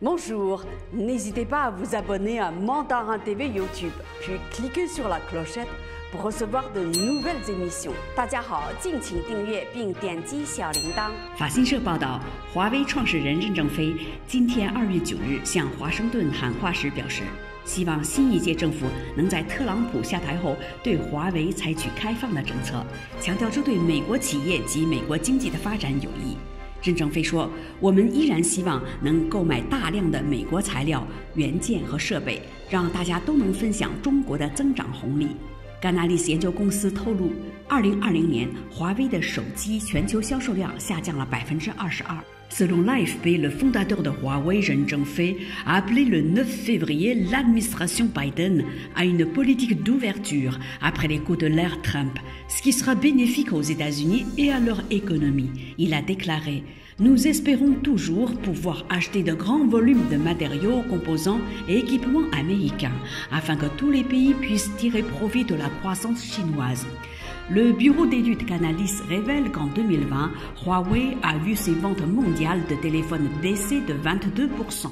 Bonjour, n'hésitez pas à vous abonner à Mandarin TV YouTube, puis cliquez sur la clochette pour recevoir de nouvelles émissions. 大家好，敬请订阅并点击小铃铛。法新社报道，华为创始人任正非今天二月九日向华盛顿喊话时表示，希望新一届政府能在特朗普下台后对华为采取开放的政策，强调这对美国企业及美国经济的发展有益。任正非说：“我们依然希望能购买大量的美国材料、元件和设备，让大家都能分享中国的增长红利。”甘纳利斯研究公司透露二零二零年华为的手机全球销售量下降了百分之二十二。Selon l'AFP, le fondateur de Huawei, Ren Zhengfei, a appelé le 9 février l'administration Biden à une politique d'ouverture après les coups de l'ère Trump, ce qui sera bénéfique aux États-Unis et à leur économie. Il a déclaré Nous espérons toujours pouvoir acheter de grands volumes de matériaux, composants et équipements américains afin que tous les pays puissent tirer profit de la croissance chinoise. Le bureau d'études Canalis révèle qu'en 2020, Huawei a vu ses ventes mondiales de téléphones baisser de 22%.